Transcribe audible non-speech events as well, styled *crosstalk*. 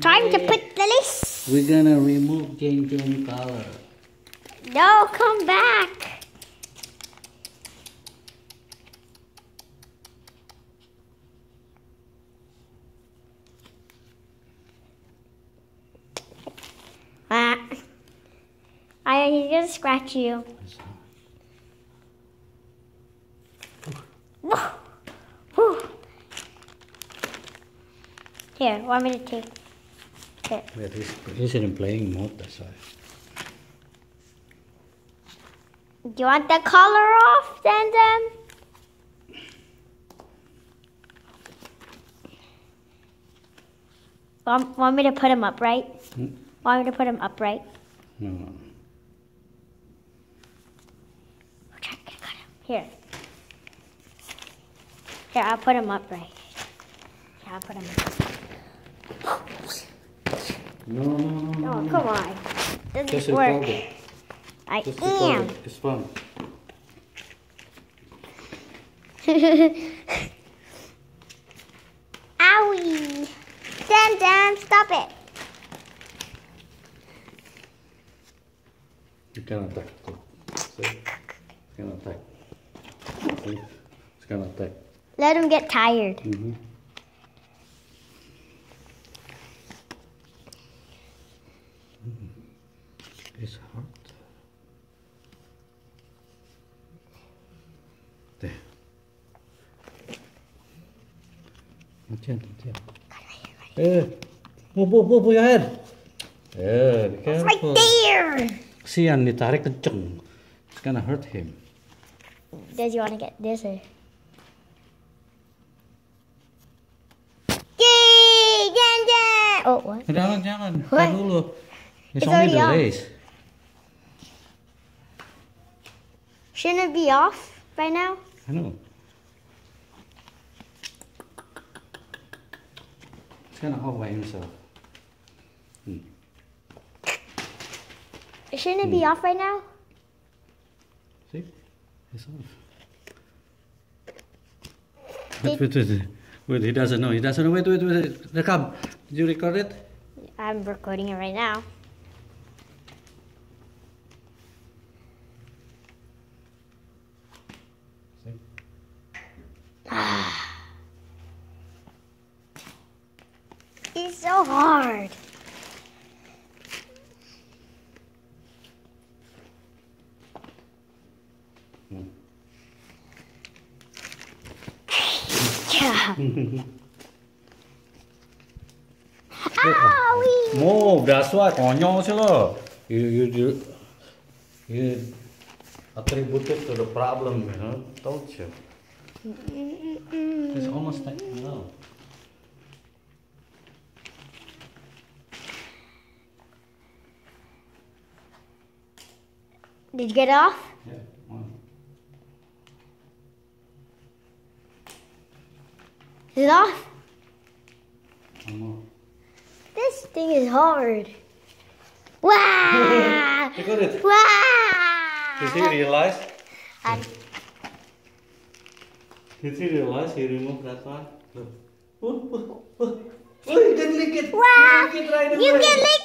Time to put the list. We're gonna remove Jane color. No, come back. Ah. I, he's gonna scratch you. Here, want me to take? He's, he's in playing mode, that's why. Do you want the collar off, then? then? Want, want me to put him upright? Hmm? Want me to put him upright? No, no. Check, I got him. Here. Here, I'll put him upright. Here, I'll put him No, no, no, no. Oh, no. come on. Doesn't Just work. record it. I Just am. it. It's fun. *laughs* Owie. Dan, Dan, stop it. You can attack. See? It's gonna attack. See? It's gonna attack. Let him get tired. Mm-hmm. It's hard. There. Not yet, not yet. Eh, move, move, move your head. Yeah, be It's right careful. there. Kesian ditarik kenceng. It's gonna hurt him. Does you want to get this or? Yay! Dan, Dan. Oh, what? Jangan, jangan. What? Tar dulu. It's, It's only already the on. lace. Shouldn't it be off by now? I know. It's gonna off by himself. Hmm. Shouldn't it be off right now? See? It's off. Wait, wait, wait. Wait, he doesn't know. He doesn't know. Wait, wait, wait. Come. Did you record it? I'm recording it right now. See? It's so hard. Yeah. Owie! Move, that's why. Konyol sih lo. You, you, you, you attributed to the problem, you know. Told you. It's almost like no. Did you get it off? Yeah, one. Is it off? One more. This thing is hard. Wow! *laughs* You it. wow! Did he realize? I- Did he realize he removed that one? Look. Oh, oh, oh. Oh, you can lick it. Wow! Lick it right You can lick